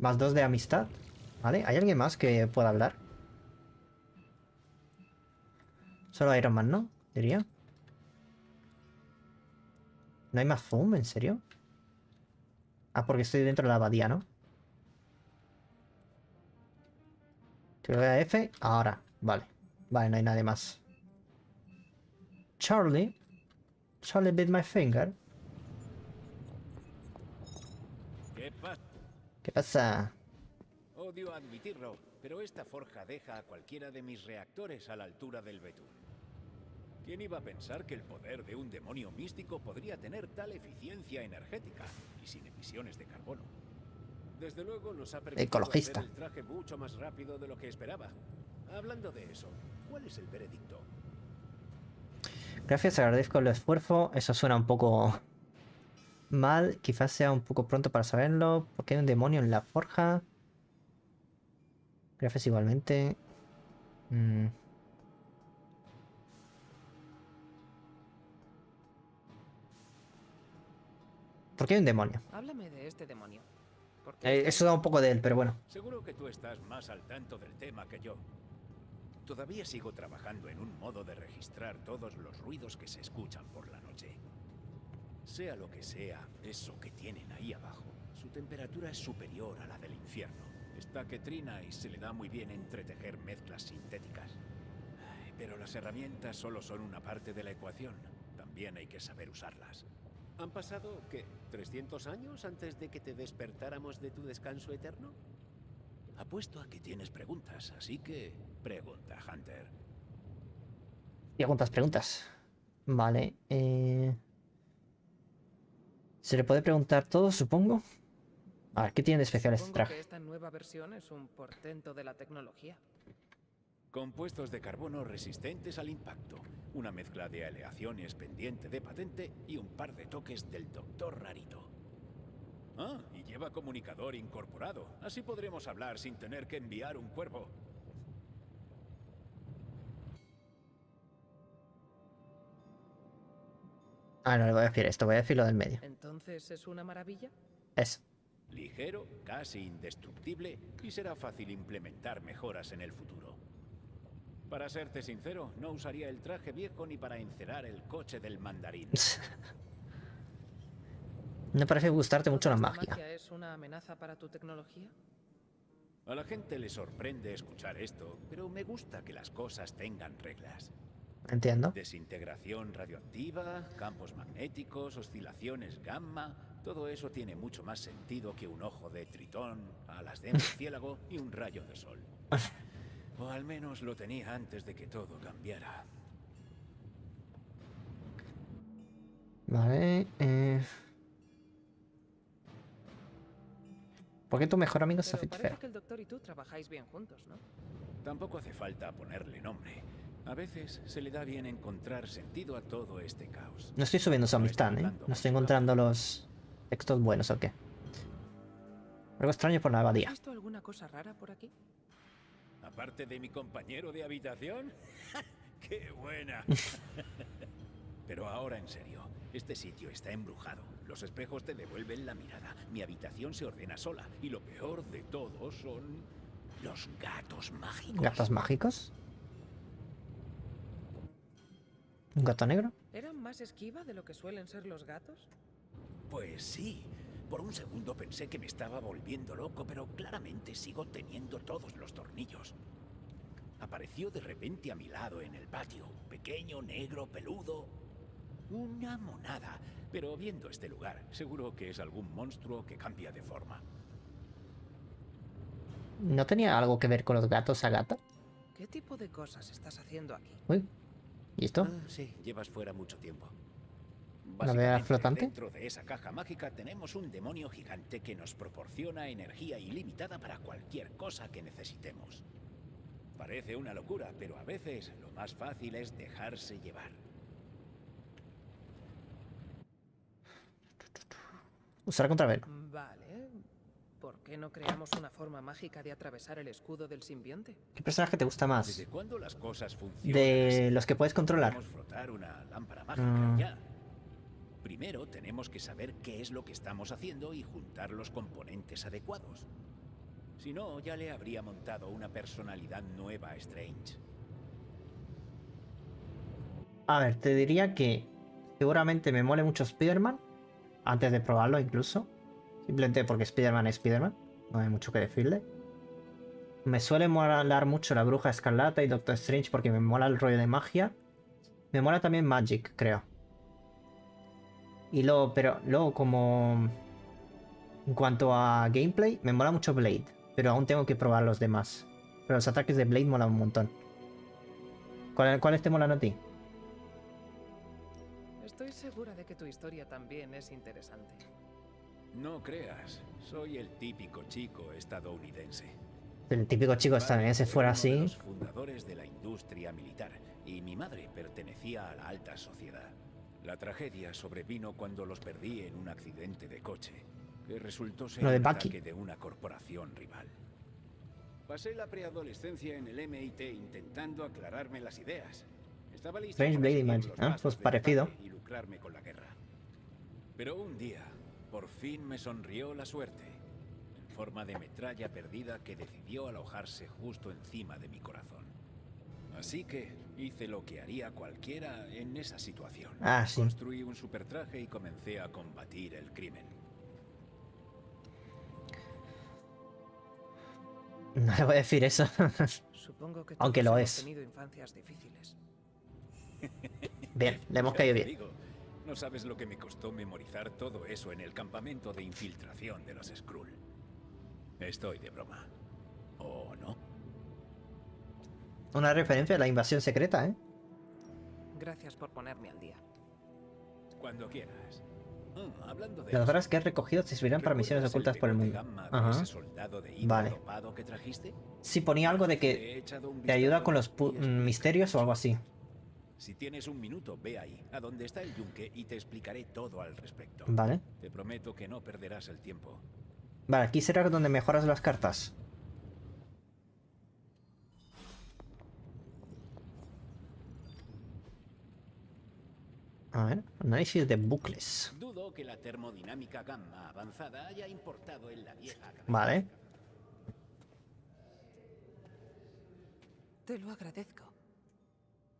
Más dos de amistad. ¿Vale? ¿Hay alguien más que pueda hablar? Solo Iron Man, ¿no? Diría. ¿No hay más foam? ¿En serio? Ah, porque estoy dentro de la abadía, ¿no? Te voy a F. Ahora. Vale. Vale, no hay nadie más. Charlie. Charlie bit my finger. ¿Qué pasa? ¿Qué pasa? Odio admitirlo, pero esta forja deja a cualquiera de mis reactores a la altura del betún. ¿Quién iba a pensar que el poder de un demonio místico podría tener tal eficiencia energética y sin emisiones de carbono? Desde luego nos ha permitido Ecologista. hacer el traje mucho más rápido de lo que esperaba. Hablando de eso, ¿cuál es el veredicto? Gracias, agradezco el esfuerzo. Eso suena un poco mal. Quizás sea un poco pronto para saberlo. Porque hay un demonio en la forja. Gracias igualmente. Mm. ¿Por qué hay un demonio? Háblame de este demonio. ¿Por qué Eh, eso da un poco de él, pero bueno. Seguro que tú estás más al tanto del tema que yo. Todavía sigo trabajando en un modo de registrar todos los ruidos que se escuchan por la noche. Sea lo que sea eso que tienen ahí abajo, su temperatura es superior a la del infierno. Está que trina y se le da muy bien entretejer mezclas sintéticas. Pero las herramientas solo son una parte de la ecuación. También hay que saber usarlas. ¿Han pasado, qué, 300 años antes de que te despertáramos de tu descanso eterno? Apuesto a que tienes preguntas, así que pregunta, Hunter. Preguntas, preguntas. Vale. eh, Se le puede preguntar todo, supongo. A ver, ¿qué tiene de especial este traje? que esta nueva versión es un portento de la tecnología. Compuestos de carbono resistentes al impacto, una mezcla de aleaciones pendiente de patente y un par de toques del doctor Rarito. Ah, y lleva comunicador incorporado, así podremos hablar sin tener que enviar un cuervo. Ah, no le voy a decir esto, voy a decir lo del medio. Entonces, ¿es una maravilla? Es. Ligero, casi indestructible y será fácil implementar mejoras en el futuro. Para serte sincero, no usaría el traje viejo ni para encerar el coche del mandarín. Me parece gustarte mucho la ¿Esta magia. es una amenaza para tu tecnología? A la gente le sorprende escuchar esto, pero me gusta que las cosas tengan reglas. Entiendo. Desintegración radioactiva, campos magnéticos, oscilaciones gamma, todo eso tiene mucho más sentido que un ojo de tritón, alas de murciélago y un rayo de sol. O al menos lo tenía antes de que todo cambiara. Vale. Eh... ¿Por qué tu mejor amigo es Fair? que el doctor y tú trabajáis bien juntos, ¿no? Tampoco hace falta ponerle nombre. A veces se le da bien encontrar sentido a todo este caos. No estoy subiendo su amistad, ¿eh? No estoy encontrando los textos buenos o qué. Algo extraño por la ¿Has abadía. visto alguna cosa rara por aquí? Aparte de mi compañero de habitación. ¡Qué buena! Pero ahora en serio, este sitio está embrujado. Los espejos te devuelven la mirada. Mi habitación se ordena sola. Y lo peor de todo son los gatos mágicos. ¿Gatos mágicos? ¿Un gato negro? ¿Eran más esquiva de lo que suelen ser los gatos? Pues sí. Por un segundo pensé que me estaba volviendo loco, pero claramente sigo teniendo todos los tornillos. Apareció de repente a mi lado en el patio, pequeño, negro, peludo. Una monada. Pero viendo este lugar, seguro que es algún monstruo que cambia de forma. ¿No tenía algo que ver con los gatos a gata? ¿Qué tipo de cosas estás haciendo aquí? Uy. ¿Y esto? Ah, sí, llevas fuera mucho tiempo. ¿La vea Básicamente, flotante? Dentro de esa caja mágica tenemos un demonio gigante que nos proporciona energía ilimitada para cualquier cosa que necesitemos. Parece una locura, pero a veces lo más fácil es dejarse llevar. Usar contra velo. Vale. ¿Por qué no creamos una forma mágica de atravesar el escudo del simbionte? ¿Qué personaje te gusta más? ¿Desde cuándo las cosas funcionan? De los que puedes controlar. Podemos frotar una lámpara mágica Mm. ya. Primero tenemos que saber qué es lo que estamos haciendo y juntar los componentes adecuados. Si no, ya le habría montado una personalidad nueva a Strange. A ver, te diría que seguramente me mole mucho Spider-Man. Antes de probarlo incluso. Simplemente porque Spider-Man es Spider-Man. No hay mucho que decirle. Me suele molar mucho la Bruja Escarlata y Doctor Strange porque me mola el rollo de magia. Me mola también Magic, creo. Y luego, pero luego como... En cuanto a gameplay, me mola mucho Blade. Pero aún tengo que probar los demás. Pero los ataques de Blade molan un montón. ¿Cuál- ¿Cuáles te molan a ti? Estoy segura de que tu historia también es interesante. No creas, soy el típico chico estadounidense. El típico chico estadounidense fuera así. los fundadores de la industria militar y mi madre pertenecía a la alta sociedad. La tragedia sobrevino cuando los perdí en un accidente de coche, que resultó ser Lo de un Bucky. ataque de una corporación rival. Pasé la preadolescencia en el MIT intentando aclararme las ideas. Estaba listo Strange para Blade Ah, pasos pues parecido. Y lucrarme con la guerra. Pero un día, por fin me sonrió la suerte, en forma de metralla perdida que decidió alojarse justo encima de mi corazón. Así que hice lo que haría cualquiera en esa situación. Ah, sí. Construí un supertraje y comencé a combatir el crimen. No le voy a decir eso. Supongo que Aunque lo hemos es. tenido infancias difíciles. Bien, le hemos caído bien. No sabes lo que me costó memorizar todo eso en el campamento de infiltración de los Skrull. Estoy de broma. ¿O no? Una referencia a la invasión secreta, ¿eh? Gracias por ponerme al día. Cuando quieras. Hablando de Las horas que has recogido te servirán para misiones ¿recuerdas ocultas por el mundo. Ajá. Vale. dopado que trajiste? Sí, ponía algo de que te ayuda con los misterios o algo así. Si tienes un minuto, ve ahí, a donde está el yunque, y te explicaré todo al respecto. Vale. Te prometo que no perderás el tiempo. Vale, aquí será donde mejoras las cartas. A ver, análisis de bucles. Dudo que la termodinámica gamma avanzada haya importado en la vieja. Vale. Te lo agradezco.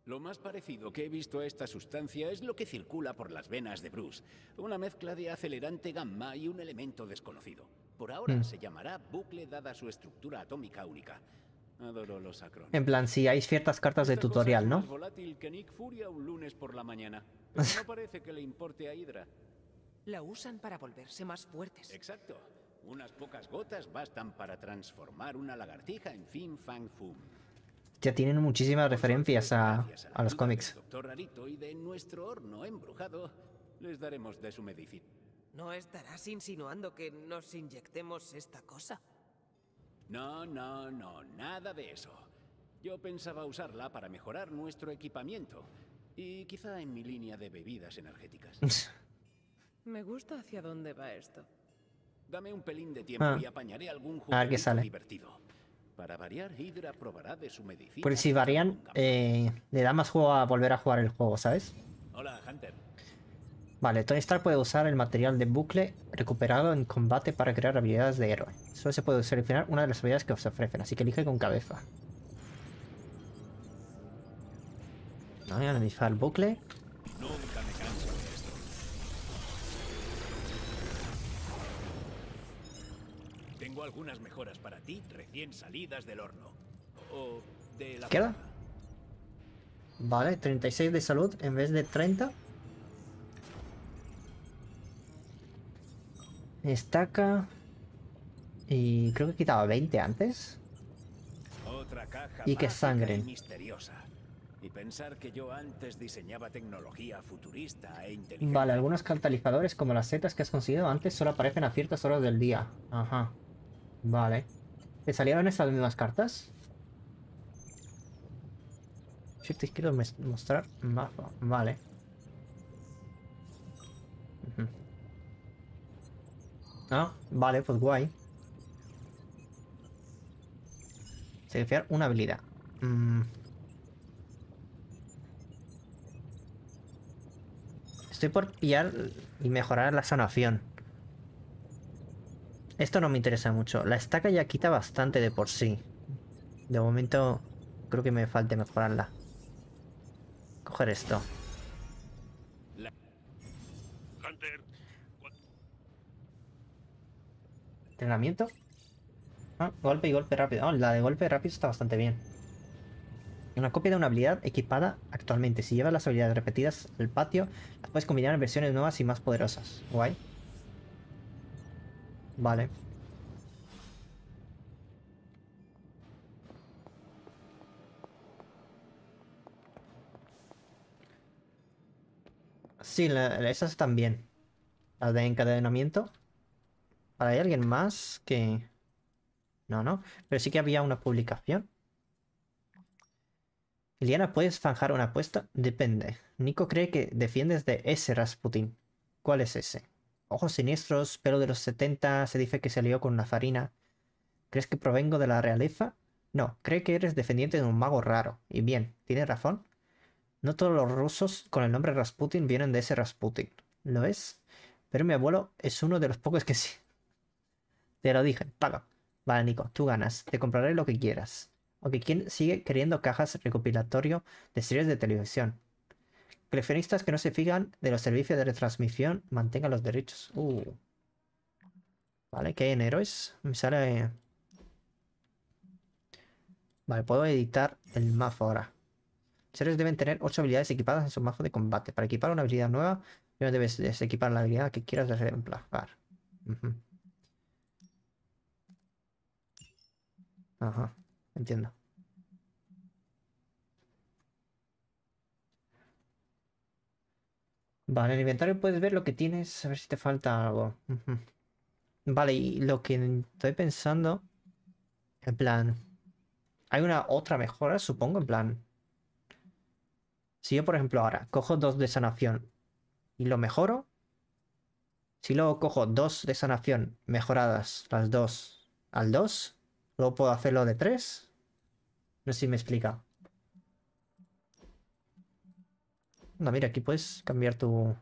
Lo más parecido que he visto a esta sustancia es lo que circula por las venas de Bruce. Una mezcla de acelerante gamma y un elemento desconocido. Por ahora Mm. se llamará bucle dada su estructura atómica única. Adoro los acrónimos. En plan, si hay ciertas cartas de Esta tutorial, es ¿no? más volátil que Nick Furia un lunes por la mañana. Pero no parece que le importe a Hydra. La usan para volverse más fuertes. Exacto. Unas pocas gotas bastan para transformar una lagartija en Fin Fang Fum. Ya tienen muchísimas referencias a, a los cómics. Doctor Rarito y de nuestro horno embrujado, les daremos de su medicina. ¿No estarás insinuando que nos inyectemos esta cosa? No, no, no, nada de eso. Yo pensaba usarla para mejorar nuestro equipamiento. Y quizá en mi línea de bebidas energéticas. Me gusta hacia dónde va esto. Dame un pelín de tiempo Ah. y apañaré algún sale. divertido. Para variar, Hydra probará de su medicina. Porque si varían, eh, le da más juego a volver a jugar el juego, ¿sabes? Hola, Hunter. Vale, Tony Stark puede usar el material de bucle recuperado en combate para crear habilidades de héroe. Solo se puede seleccionar una de las habilidades que os ofrecen, así que elige con cabeza. No voy a analizar el bucle. Algunas mejoras para ti recién salidas del horno. O de la ¿Queda? Vale, 36 de salud en vez de 30. Estaca. Y creo que quitaba 20 antes. Otra caja Y que mágica sangren. y misteriosa. Y pensar que yo antes diseñaba tecnología futurista e inteligente. Vale, algunos catalizadores como las setas que has conseguido antes solo aparecen a ciertas horas del día. Ajá. Vale. ¿Te salieron estas mismas cartas? Te quiero mostrar mapa. Vale. Ujú. Ah, vale, pues guay. Seleccionar una habilidad. Mm. Estoy por pillar y mejorar la sanación. Esto no me interesa mucho. La estaca ya quita bastante de por sí. De momento creo que me falte mejorarla. Coger esto. ¿Entrenamiento? Ah, golpe y golpe rápido. Oh, la de golpe rápido está bastante bien. Una copia de una habilidad equipada actualmente. Si llevas las habilidades repetidas al patio, las puedes combinar en versiones nuevas y más poderosas. Guay. Vale. Sí, esas están bien. Las de encadenamiento. ¿Hay alguien más que...? No, no. Pero sí que había una publicación. Iliana, ¿puedes zanjar una apuesta? Depende. Nico cree que defiendes de ese Rasputin. ¿Cuál es ese? Ojos siniestros, pelo de los 70, se dice que se lió con una farina. ¿Crees que provengo de la realeza? No, cree que eres defendiente de un mago raro. Y bien, ¿tiene razón? No todos los rusos con el nombre Rasputin vienen de ese Rasputin. ¿Lo es? Pero mi abuelo es uno de los pocos que sí. Te lo dije, paga. Vale, Nico, tú ganas. Te compraré lo que quieras. Aunque quien sigue queriendo cajas recopilatorio de series de televisión. Coleccionistas que no se fijan de los servicios de retransmisión mantengan los derechos. Uh. Vale, ¿qué hay en héroes? Me sale... Vale, puedo editar el mazo ahora. Los héroes deben tener 8 habilidades equipadas en su mazo de combate. Para equipar una habilidad nueva, primero debes desequipar la habilidad que quieras reemplazar. Ajá, entiendo. Vale, en el inventario puedes ver lo que tienes, a ver si te falta algo. Vale, y lo que estoy pensando, en plan, hay una otra mejora, supongo, en plan. Si yo, por ejemplo, ahora cojo dos de sanación y lo mejoro, si luego cojo dos de sanación mejoradas, las dos al 2, Luego puedo hacerlo de 3. No sé si me explica. No, mira, aquí puedes cambiar tu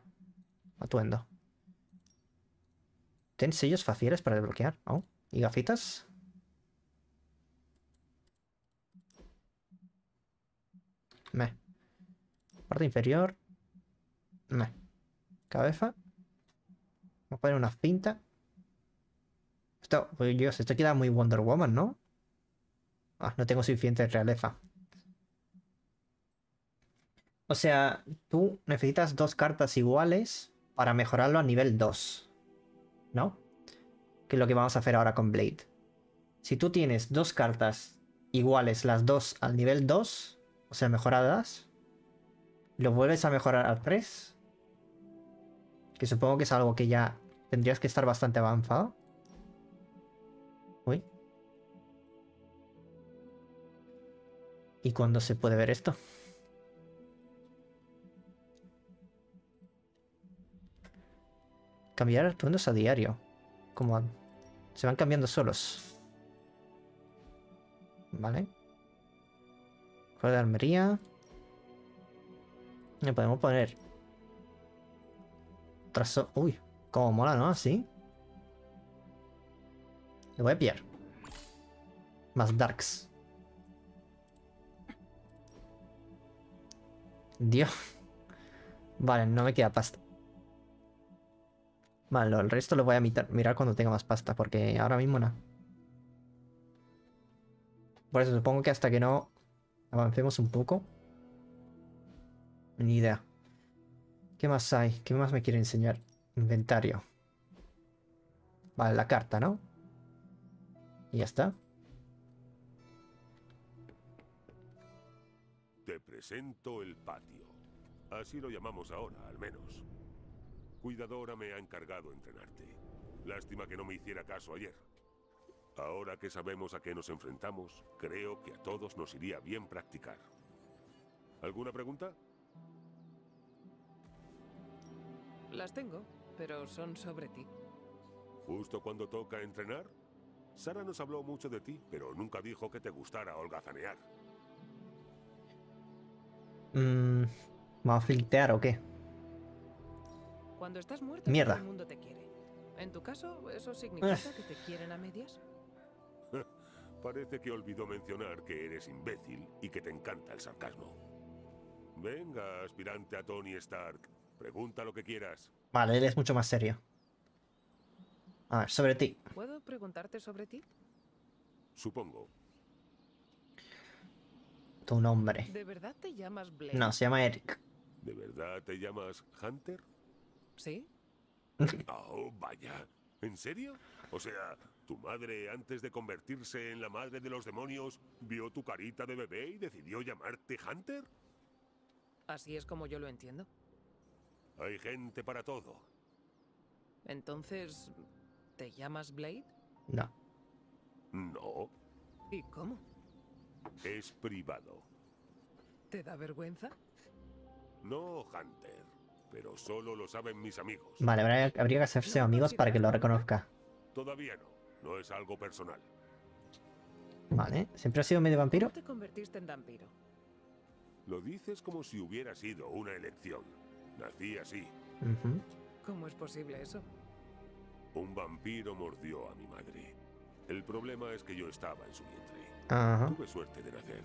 atuendo. Ten sellos faciales para desbloquear. Oh, ¿Y gafitas? Me. Parte inferior. Me. Cabeza. Vamos a poner una cinta. Esto, Dios, esto queda muy Wonder Woman, ¿no? Ah, no tengo suficiente realeza. O sea, tú necesitas dos cartas iguales para mejorarlo a nivel 2. ¿No? Que es lo que vamos a hacer ahora con Blade. Si tú tienes dos cartas iguales, las dos al nivel 2, o sea, mejoradas, lo vuelves a mejorar al 3, que supongo que es algo que ya tendrías que estar bastante avanzado. Uy. ¿Y cuándo se puede ver esto? Cambiar atuendos a diario. Como se van cambiando solos. Vale. Juego de armería. Le podemos poner. Traso. Uy, como mola, ¿no? Así. Le voy a pillar. Más darks. Dios. Vale, no me queda pasta. Vale, el resto lo voy a mirar cuando tenga más pasta, porque ahora mismo no. Por eso supongo que hasta que no avancemos un poco. Ni idea. ¿Qué más hay? ¿Qué más me quiere enseñar? Inventario. Vale, la carta, ¿no? Y ya está. Te presento el patio. Así lo llamamos ahora, al menos. Cuidadora me ha encargado entrenarte. Lástima que no me hiciera caso ayer. Ahora que sabemos a qué nos enfrentamos, creo que a todos nos iría bien practicar. ¿Alguna pregunta? Las tengo, pero son sobre ti. ¿Justo cuando toca entrenar? Sara nos habló mucho de ti, pero nunca dijo que te gustara holgazanear. Mmm. ¿Vamos a flirtear o qué? Cuando estás muerto, Mierda. todo el mundo te quiere. En tu caso, ¿eso significa que te quieren a medias? Parece que olvidó mencionar que eres imbécil y que te encanta el sarcasmo. Venga, aspirante a Tony Stark. Pregunta lo que quieras. Vale, él es mucho más serio. A ver, sobre ti. ¿Puedo preguntarte sobre ti? Supongo. Tu nombre. ¿De verdad te llamas Blake? No, se llama Eric. ¿De verdad te llamas Hunter? ¿Sí? Oh, vaya. ¿En serio? O sea, tu madre, antes de convertirse en la madre de los demonios, vio tu carita de bebé y decidió llamarte Hunter. Así es como yo lo entiendo. Hay gente para todo. Entonces, ¿te llamas Blade? No. No, ¿Y cómo? es privado. ¿Te da vergüenza? No, Hunter. Pero solo lo saben mis amigos. Vale, habría, habría que hacerse amigos para que lo reconozca. Todavía no. No es algo personal. Vale. ¿Siempre has sido medio vampiro? ¿Cómo te convertiste en vampiro? Lo dices como si hubiera sido una elección. Nací así. ¿Cómo es posible eso? Un vampiro mordió a mi madre. El problema es que yo estaba en su vientre. Tuve suerte de nacer.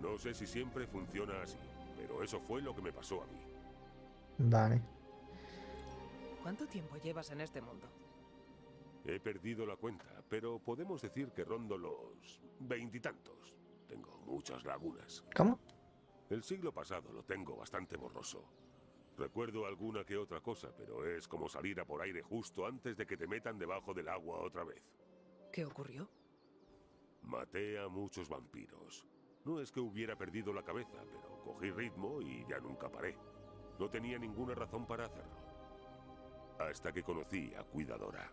No sé si siempre funciona así, pero eso fue lo que me pasó a mí. Vale. ¿Cuánto tiempo llevas en este mundo? He perdido la cuenta, pero podemos decir que rondo los veintitantos. Tengo muchas lagunas. ¿Cómo? El siglo pasado lo tengo bastante borroso. Recuerdo alguna que otra cosa, pero es como salir a por aire justo antes de que te metan debajo del agua otra vez. ¿Qué ocurrió? Maté a muchos vampiros. No es que hubiera perdido la cabeza, pero cogí ritmo y ya nunca paré. No tenía ninguna razón para hacerlo. Hasta que conocí a Cuidadora.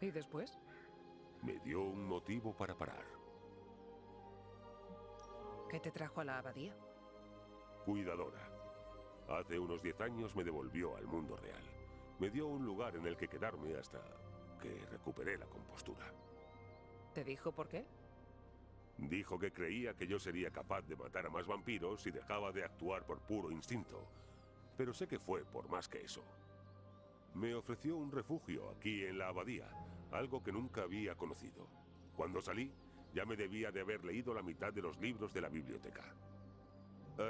¿Y después? Me dio un motivo para parar. ¿Qué te trajo a la abadía? Cuidadora. Hace unos 10 años me devolvió al mundo real. Me dio un lugar en el que quedarme hasta que recuperé la compostura. ¿Te dijo por qué? Dijo que creía que yo sería capaz de matar a más vampiros si dejaba de actuar por puro instinto. Pero sé que fue por más que eso. Me ofreció un refugio aquí en la abadía, algo que nunca había conocido. Cuando salí, ya me debía de haber leído la mitad de los libros de la biblioteca.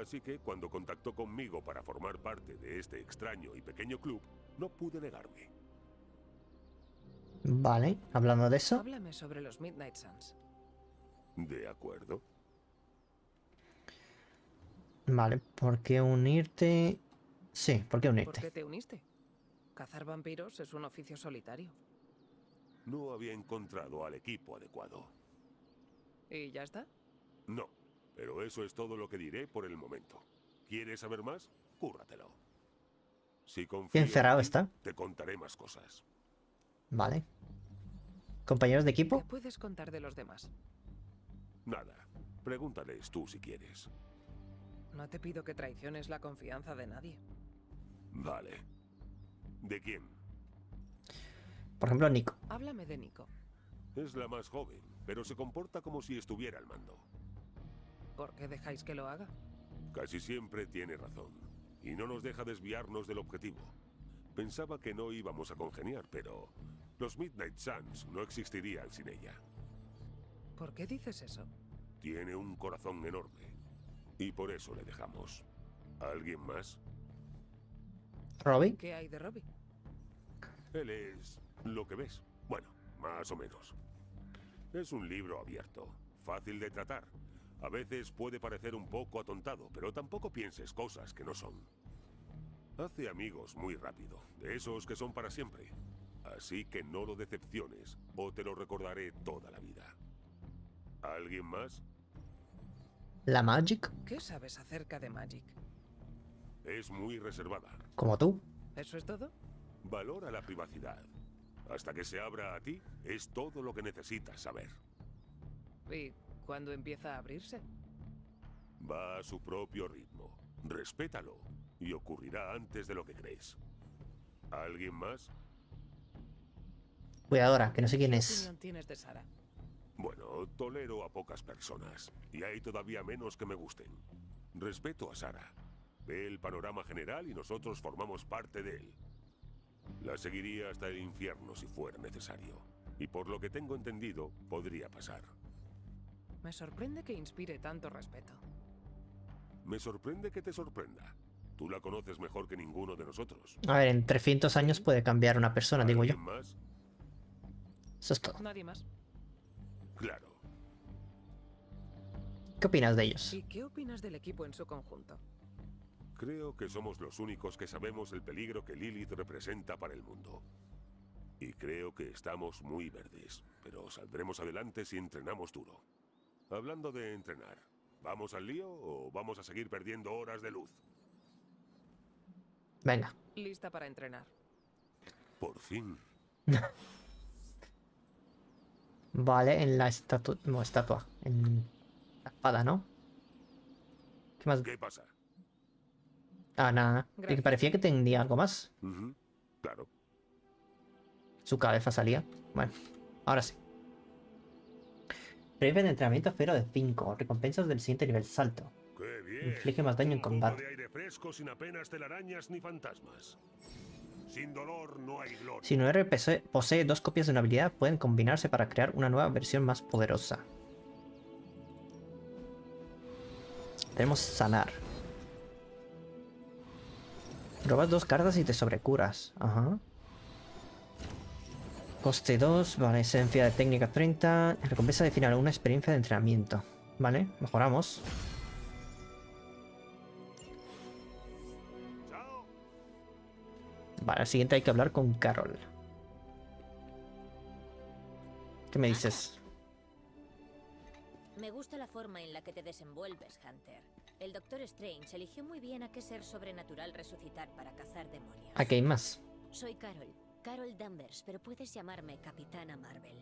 Así que cuando contactó conmigo para formar parte de este extraño y pequeño club, no pude negarme. Vale. Hablando de eso. Háblame sobre los Midnight Suns. ¿De acuerdo? Vale. ¿Por qué unirte? Sí, ¿por qué ¿Por unirte? qué te uniste? Cazar vampiros es un oficio solitario. No había encontrado al equipo adecuado. ¿Y ya está? No, pero eso es todo lo que diré por el momento. ¿Quieres saber más? Cúrratelo. Si confío Bien en cerrado ti, está. Te contaré más cosas. Vale. ¿Compañeros de ¿Qué equipo? puedes contar de los demás? Nada. Pregúntales tú si quieres. No te pido que traiciones la confianza de nadie. Vale. ¿De quién? Por ejemplo, Nico. Háblame de Nico. Es la más joven, pero se comporta como si estuviera al mando. ¿Por qué dejáis que lo haga? Casi siempre tiene razón. Y no nos deja desviarnos del objetivo. Pensaba que no íbamos a congeniar, pero los Midnight Suns no existirían sin ella. ¿Por qué dices eso? Tiene un corazón enorme. Y por eso le dejamos. ¿Alguien más? Robin. ¿Qué hay de Robbie? Él es lo que ves. Bueno, más o menos. Es un libro abierto, fácil de tratar. A veces puede parecer un poco atontado, pero tampoco pienses cosas que no son. Hace amigos muy rápido, de esos que son para siempre. Así que no lo decepciones o te lo recordaré toda la vida. ¿Alguien más? La Magic. ¿Qué sabes acerca de Magic? Es muy reservada. Como tú. ¿Eso es todo? Valora la privacidad. Hasta que se abra a ti, es todo lo que necesitas saber. ¿Y cuándo empieza a abrirse? Va a su propio ritmo. Respétalo y ocurrirá antes de lo que crees. ¿Alguien más? Cuidadora, que no sé quién ¿Qué es. opinión tienes de Sara? Bueno, tolero a pocas personas y hay todavía menos que me gusten. Respeto a Sara. Ve el panorama general y nosotros formamos parte de él. La seguiría hasta el infierno si fuera necesario. Y por lo que tengo entendido, podría pasar. Me sorprende que inspire tanto respeto. Me sorprende que te sorprenda. Tú la conoces mejor que ninguno de nosotros. A ver, en 300 años puede cambiar una persona, digo yo. Eso es todo. Nadie más. Claro. ¿Qué opinas de ellos? ¿Y qué opinas del equipo en su conjunto? Creo que somos los únicos que sabemos el peligro que Lilith representa para el mundo. Y creo que estamos muy verdes, pero saldremos adelante si entrenamos duro. Hablando de entrenar, ¿vamos al lío o vamos a seguir perdiendo horas de luz? Venga. Lista para entrenar. Por fin. Vale, en la estatua. No, estatua. En la espada, ¿no? ¿Qué más? ¿Qué pasa? Ah, nada, parecía que tenía algo más. Claro. Su cabeza salía. Bueno, ahora sí. Premio de entrenamiento esfero de 5. Recompensas del siguiente nivel salto. ¡Qué bien! Inflige más daño en combate. de aire fresco sin apenas telarañas ni fantasmas. Sin dolor no hay. Si un héroe posee, posee dos copias de una habilidad, pueden combinarse para crear una nueva versión más poderosa. Tenemos sanar. Robas dos cartas y te sobrecuras. Ajá. Coste 2, vale, esencia de técnica 30. Recompensa de final, una experiencia de entrenamiento. Vale, mejoramos. Vale, al siguiente hay que hablar con Carol. ¿Qué me dices? Me gusta la forma en la que te desenvuelves, Hunter. El Doctor Strange eligió muy bien a qué ser sobrenatural resucitar para cazar demonios. Aquí hay más. Soy Carol, Carol Danvers, pero puedes llamarme Capitana Marvel.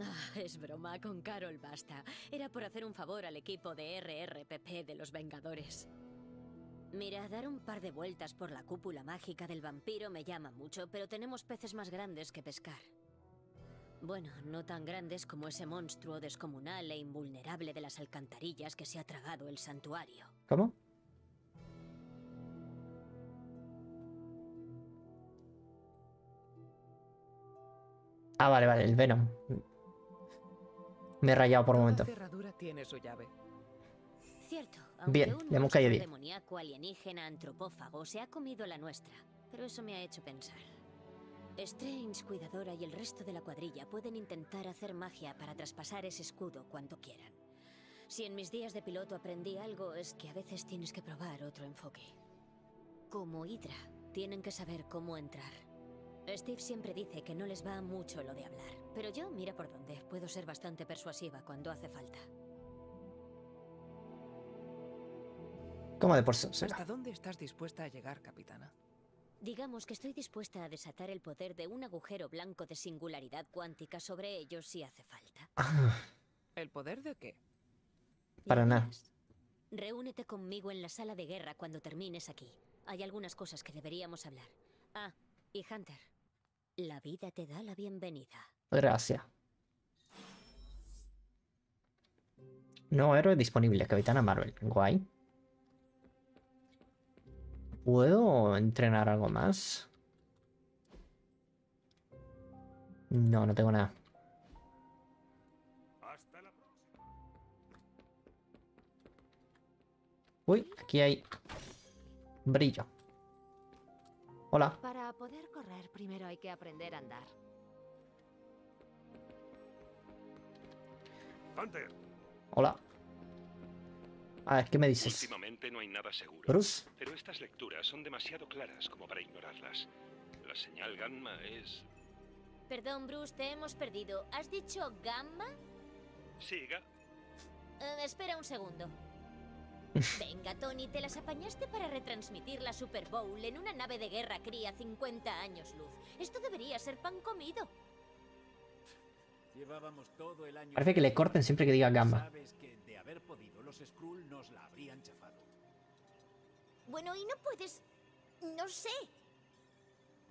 Ah, es broma, con Carol basta. Era por hacer un favor al equipo de RRPP de los Vengadores. Mira, dar un par de vueltas por la cúpula mágica del vampiro me llama mucho, pero tenemos peces más grandes que pescar. Bueno, no tan grandes como ese monstruo descomunal e invulnerable de las alcantarillas que se ha tragado el santuario. ¿Cómo? Ah, vale, vale, el Venom. Me he rayado por un momento. cerradura tiene su llave. Cierto, Bien, le hemos caído bien. demoníaco alienígena antropófago se ha comido la nuestra, pero eso me ha hecho pensar. Strange, Cuidadora y el resto de la cuadrilla pueden intentar hacer magia para traspasar ese escudo cuanto quieran. Si en mis días de piloto aprendí algo es que a veces tienes que probar otro enfoque. Como Hydra, tienen que saber cómo entrar. Steve siempre dice que no les va mucho lo de hablar, pero yo, mira por dónde, puedo ser bastante persuasiva cuando hace falta. ¿Cómo de por? ¿Hasta dónde estás dispuesta a llegar, capitana? Digamos que estoy dispuesta a desatar el poder de un agujero blanco de singularidad cuántica sobre ellos si hace falta. ¿El poder de qué? Para nada. Reúnete conmigo en la sala de guerra cuando termines aquí. Hay algunas cosas que deberíamos hablar. Ah, y Hunter, la vida te da la bienvenida. Gracias. Nuevo héroe disponible, Capitana Marvel. Guay. ¿Puedo entrenar algo más? No, no tengo nada. Hasta la próxima. Uy, aquí hay brillo. Hola. Para poder correr, primero hay que aprender a andar. Hunter, Hola. A ver, ¿qué me dices? Últimamente no hay nada seguro. Bruce. Pero estas lecturas son demasiado claras como para ignorarlas. La señal gamma es... Perdón, Bruce, te hemos perdido. ¿Has dicho gamma? Siga. Eh, espera un segundo. Venga, Tony, te las apañaste para retransmitir la Super Bowl en una nave de guerra cría 50 años luz. Esto debería ser pan comido. Llevábamos todo el año. Parece que le corten siempre que diga gamba. Sabes que de haber podido los Skrull nos la habrían chafado. Bueno, y no puedes... No sé.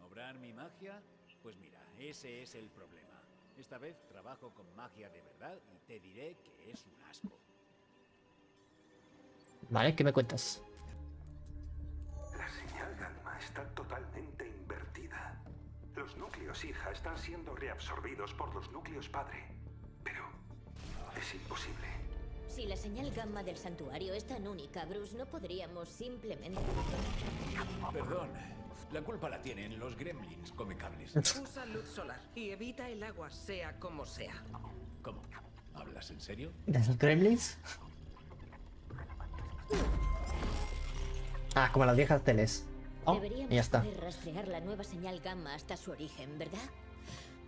¿Obrar mi magia? Pues mira, ese es el problema. Esta vez trabajo con magia de verdad y te diré que es un asco. Vale, ¿qué me cuentas? La señal gamma está totalmente invertida. Los núcleos hija están siendo reabsorbidos por los núcleos padre. Pero es imposible. Si la señal gamma del santuario es tan única, Bruce, no podríamos simplemente... Perdón, la culpa la tienen los gremlins come cables. Usa luz solar y evita el agua, sea como sea. ¿Cómo? ¿Hablas en serio? ¿De los gremlins? Ah, como las viejas teles. Oh, Deberíamos y ya está. poder rastrear la nueva señal gamma hasta su origen, ¿verdad?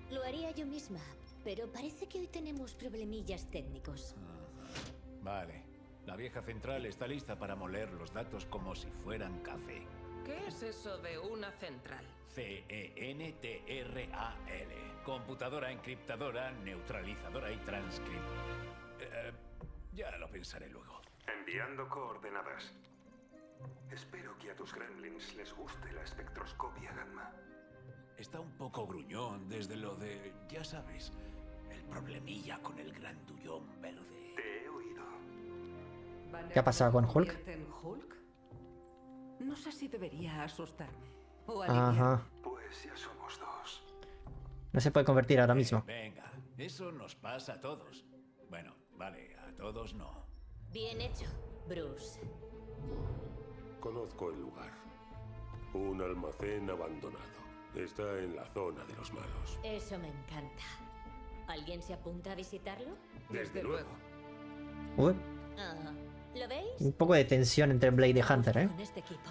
Lo haría yo misma, pero parece que hoy tenemos problemillas técnicos. Vale. La vieja central está lista para moler los datos como si fueran café. ¿Qué es eso de una central? C-E-N-T-R-A-L. Computadora encriptadora, neutralizadora y transcript. Eh, ya lo pensaré luego. Enviando coordenadas. Espero que a tus gremlins les guste la espectroscopia gamma. Está un poco gruñón desde lo de, ya sabes, el problemilla con el grandullón verde. Te he oído. ¿Qué ha pasado con Hulk? ¿Convierte en Hulk? No sé si debería asustarme o. Ajá. Pues ya somos dos. No se puede convertir ahora mismo. Venga, eso nos pasa a todos. Bueno, vale, a todos no. Bien hecho, Bruce. Conozco el lugar. Un almacén abandonado. Está en la zona de los malos. Eso me encanta. ¿Alguien se apunta a visitarlo? Desde luego. Uy, Ah, ¿Lo veis? un poco de tensión entre Blade y Hunter, ¿eh? Con este equipo.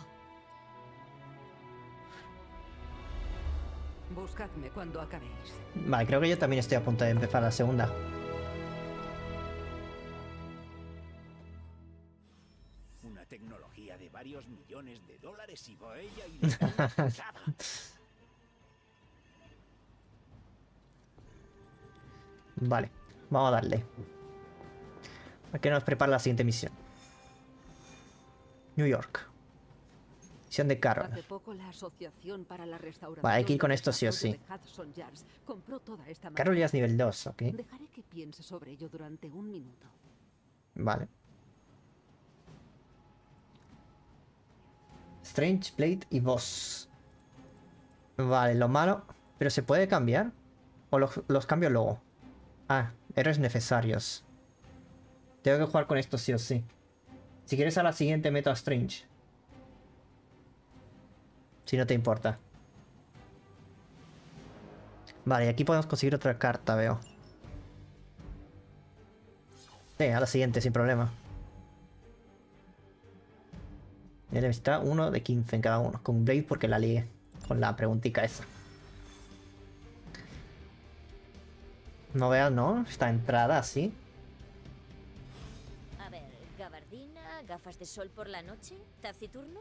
Buscadme cuando acabéis. Vale, creo que yo también estoy a punto de empezar la segunda. Varios millones de dólares y va ella y. Vale, vamos a darle. ¿A qué nos prepara la siguiente misión? New York. Misión de Carol. Hace poco la Asociación para la Restauración Vale, hay que ir con esto sí o sí. Yards Carol ya es nivel 2, ¿ok? Dejaré que piense sobre ello durante un minuto. Vale. Strange, Blade y Boss. Vale, lo malo. ¿Pero se puede cambiar? ¿O los, los cambio luego? Ah, héroes necesarios. Tengo que jugar con esto sí o sí. Si quieres a la siguiente meto a Strange. Si no te importa. Vale, aquí podemos conseguir otra carta, veo. Sí, a la siguiente, sin problema. Él está uno de 15 en cada uno. Con Blade porque la lié. Con la preguntica esa. No veas, ¿no? Esta entrada así. A ver, gabardina, gafas de sol por la noche, taciturno.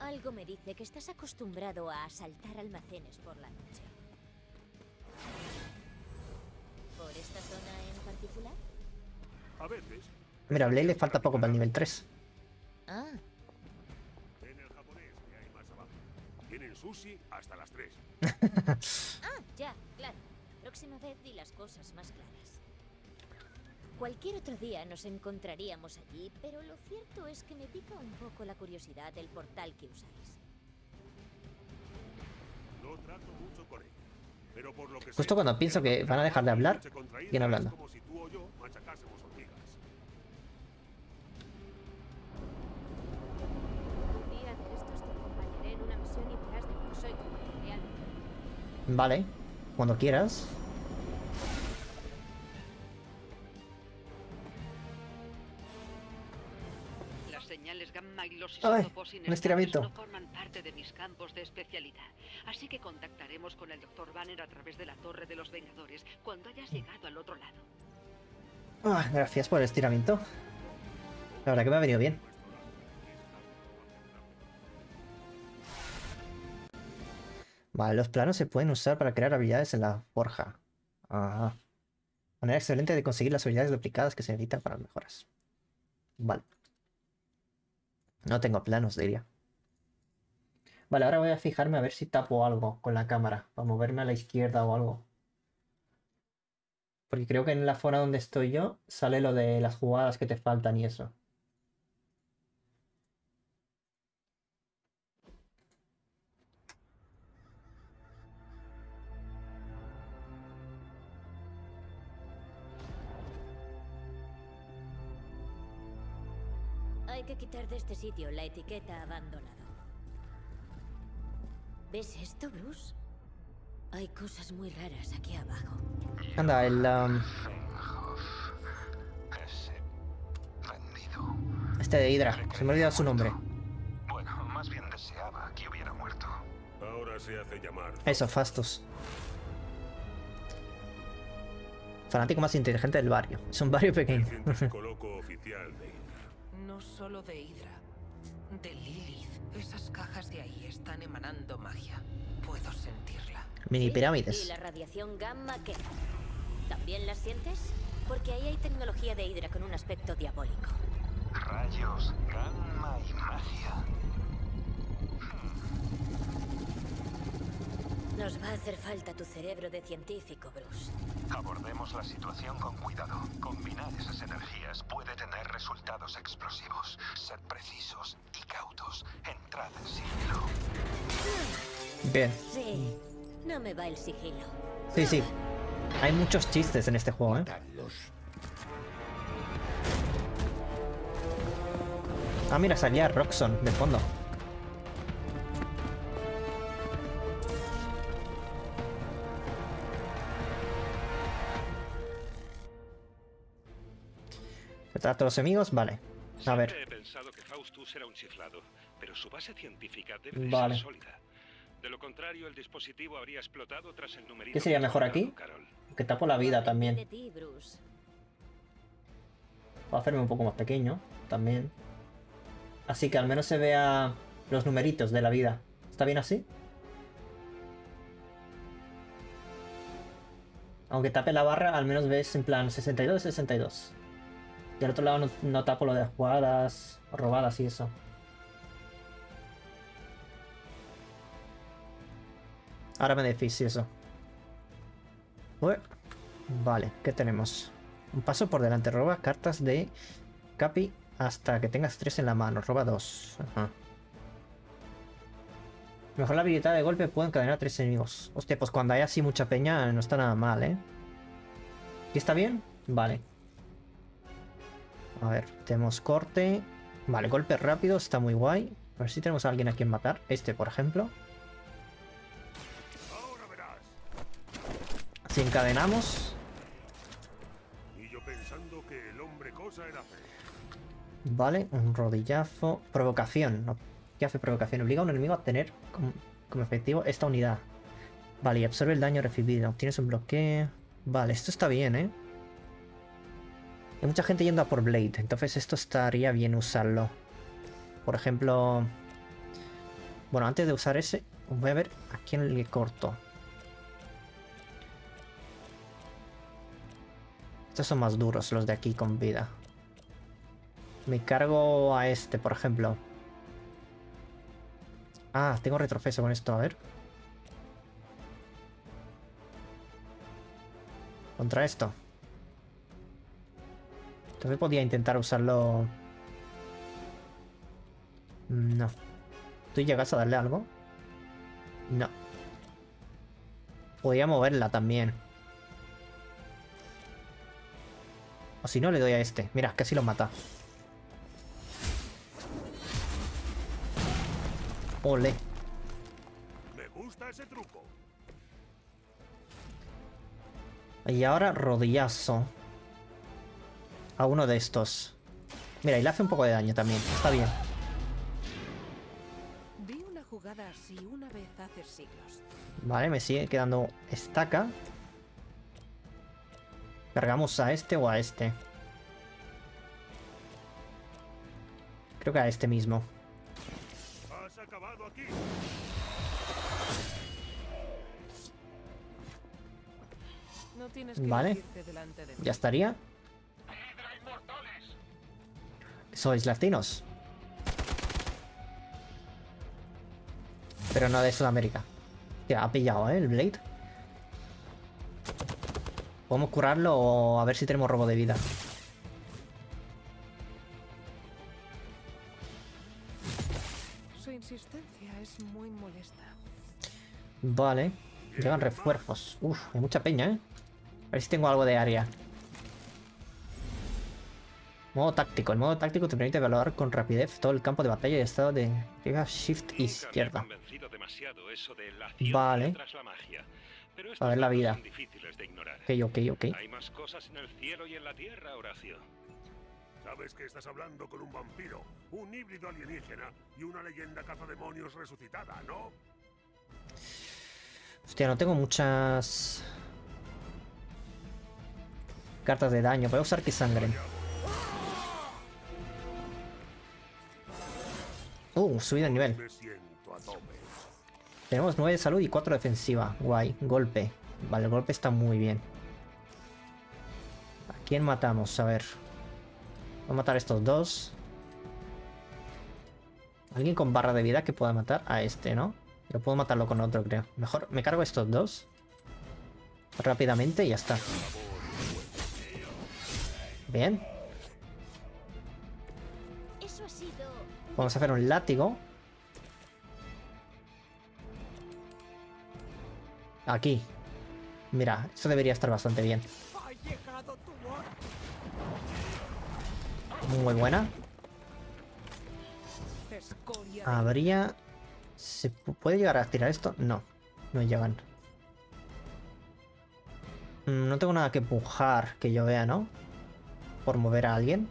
Algo me dice que estás acostumbrado a asaltar almacenes por la noche. ¿Por esta zona en particular? A veces, Mira, a Blade le falta poco para el nivel 3. Ah, Tienen sushi hasta las 3. ah, ya, claro. Próxima vez di las cosas más claras. Cualquier otro día nos encontraríamos allí, pero lo cierto es que me pica un poco la curiosidad del portal que usáis. No trato mucho con ella. Pero por lo que Justo sé, cuando pienso que van a dejar de hablar, siguen hablando. como si tú o yo machacásemos Vale, cuando quieras. Las señales gamma y los Ay, un estiramiento. no forman parte de mis campos de especialidad. Así que contactaremos con el Dr. Banner a través de la Torre de los Vengadores cuando hayas llegado al otro lado. Ah, gracias por el estiramiento. La verdad que me ha venido bien. Vale, los planos se pueden usar para crear habilidades en la forja. Ajá. Manera excelente de conseguir las habilidades duplicadas que se necesitan para mejoras. Vale. No tengo planos, diría. Vale, ahora voy a fijarme a ver si tapo algo con la cámara. Para moverme a la izquierda o algo. Porque creo que en la zona donde estoy yo sale lo de las jugadas que te faltan y eso. Este sitio la etiqueta abandonado. ¿Ves esto, Bruce? Hay cosas muy raras aquí abajo. Anda, el... um, este de Hydra. Se me ha olvidado su nombre. Bueno, más bien deseaba que hubiera muerto. Ahora se hace llamar. Eso, Fastos. Fanático más inteligente del barrio. Es un barrio pequeño. Coloco oficial de No solo de Hydra, de Lilith. Esas cajas de ahí están emanando magia. Puedo sentirla. Mini ¿Y pirámides. la radiación gamma qué? ¿También la sientes? Porque ahí hay tecnología de Hydra con un aspecto diabólico. Rayos, gamma y magia. Nos va a hacer falta tu cerebro de científico, Bruce. Abordemos la situación con cuidado. Combinar esas energías puede tener resultados explosivos. Ser precisos y cautos. Entrad en sigilo. Bien. Sí, no me va el sigilo. Sí, sí. Hay muchos chistes en este juego, ¿eh? Ah, mira, salía Roxon de fondo. ¿Tratar a los enemigos? Vale. A ver. Siempre he pensado que Faustus era un chiflado, pero su base científica debe de Vale. ser sólida. De lo contrario, el dispositivo habría explotado tras el numerito. ¿Qué sería mejor aquí? Carol. Que tapo la vida también. Bruce. Puedo hacerme un poco más pequeño también. Así que al menos se vea los numeritos de la vida. ¿Está bien así? Aunque tape la barra, al menos ves en plan 62 62. Al otro lado no, tapo lo de jugadas robadas y eso. Ahora me decís eso. Vale, ¿qué tenemos? Un paso por delante. Roba cartas de Capi hasta que tengas tres en la mano. Roba dos. Ajá. Mejor la habilidad de golpe puede encadenar tres enemigos. Hostia, pues cuando hay así mucha peña no está nada mal, ¿eh? ¿Y está bien? Vale. A ver, tenemos corte. Vale, golpe rápido, está muy guay. A ver si tenemos a alguien a quien matar. Este, por ejemplo. Si encadenamos. Vale, un rodillazo. Provocación. ¿Qué hace provocación? Obliga a un enemigo a tener como, como efectivo esta unidad. Vale, y absorbe el daño recibido. Tienes un bloqueo. Vale, esto está bien, ¿eh? Hay mucha gente yendo a por Blade, entonces esto estaría bien usarlo. Por ejemplo... Bueno, antes de usar ese, voy a ver a quién le corto. Estos son más duros, los de aquí con vida. Me cargo a este, por ejemplo. Ah, tengo retroceso con esto, a ver. Contra esto. Entonces podía intentar usarlo... No. ¿Tú llegas a darle algo? No. Podría moverla también. O si no, le doy a este. Mira, casi lo mata. Ole. Me gusta ese truco. Y ahora rodillazo. A uno de estos. Mira, y le hace un poco de daño también. Está bien. Vi una jugada así una vez hace siglos. Vale, me sigue quedando estaca. Cargamos a este o a este. Creo que a este mismo. Has acabado aquí. No tienes que Vale. delante de mí. Ya estaría. Sois latinos. Pero no de Sudamérica. Ya, ha pillado, ¿eh? El Blade. Podemos curarlo o a ver si tenemos robo de vida. Su insistencia es muy molesta. Vale. Llegan refuerzos. Uf, hay mucha peña, ¿eh? A ver si tengo algo de área. Modo táctico. El modo táctico te permite evaluar con rapidez todo el campo de batalla y estado de Shift izquierda. Vale. tras la magia. Pero A ver la vida. Ok, ok, ok. Hay más cosas en el cielo y en la tierra, Horacio. Sabes que estás hablando con un vampiro, un híbrido alienígena y una leyenda cazademonios resucitada, ¿no? Hostia, no tengo muchas cartas de daño. Voy a usar que sangren. Uh, subida de nivel. Tenemos 9 de salud y 4 de defensiva. Guay. Golpe. Vale, el golpe está muy bien. ¿A quién matamos? A ver. Voy a matar a estos dos. Alguien con barra de vida que pueda matar a este, ¿no? Pero puedo matarlo con otro, creo. Mejor me cargo estos dos. Rápidamente y ya está. Bien. Vamos a hacer un látigo. Aquí. Mira, esto debería estar bastante bien. Muy buena. Habría... ¿Se pu- puede llegar a tirar esto? No, no llegan. Mm, No tengo nada que empujar que yo vea, ¿no? Por mover a alguien.